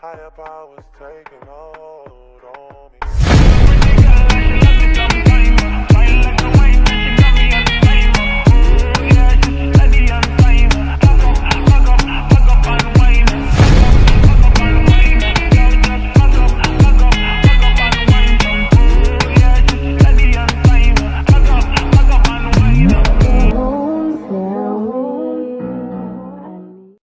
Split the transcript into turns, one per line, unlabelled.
Higher powers taking hold.